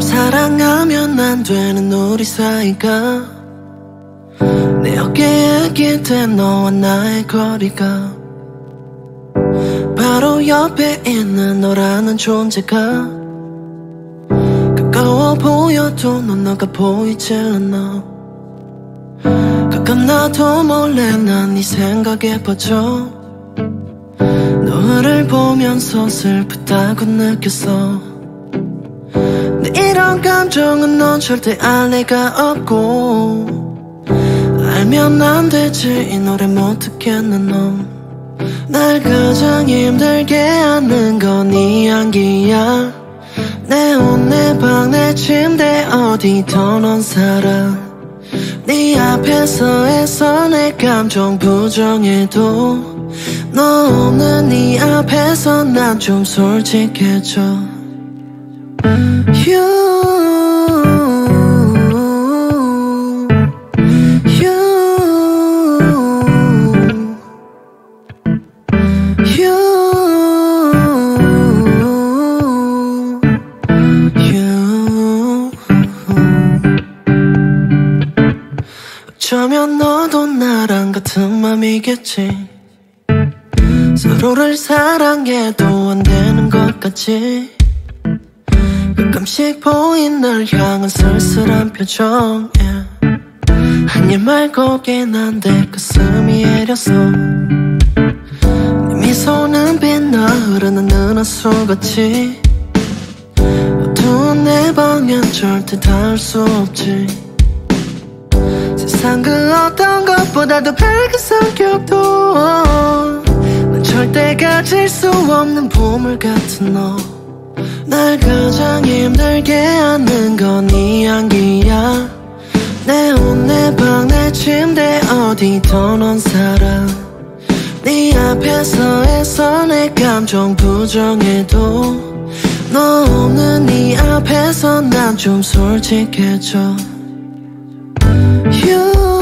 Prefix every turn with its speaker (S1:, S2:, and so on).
S1: 사랑하면 안 되는 우리 사이가 내 어깨에 기댄 너와 나의 거리가 바로 옆에 있는 너라는 존재가 가까워 보여도 넌 너가 보이질 않아. 가끔 나도 몰래 난 네 생각에 빠져 너를 보면서 슬프다고 느꼈어 내 이런 감정은 넌 절대 알 리가 없고. 알면 안 되지. 이 노래 못 듣겠는 놈날 가장 힘들게 하는 건 네 향기야. 내 옷, 내 방, 내 침대 어디 더 넌 살아? 네 앞에서 해서 내 감정 부정해도 너 없는 네 앞에서 난 좀 솔직해져 어쩌면 너도 나랑 같은 맘이겠지. 서로를 사랑해도 안 되는 것 같지 가끔씩 보인 널 향한 쓸쓸한 표정 yeah. 한입 말고 긴한데 가슴이 애려서. 네 미소는 빛나 흐르는 은하수같이. 어두운 내 방엔 절대 닿을 수 없지. 세상 그 어떤 것보다도 밝은 성격도. 난 절대 가질 수 없는 보물 같은 너 날 가장 힘들게 하는 건 네 향기야. 내 옷, 내 방, 내 침대 어디 더 넌 살아? 네 앞에서 해서 내 감정 부정해도 너 없는 네 앞에서 난 좀 솔직해져. You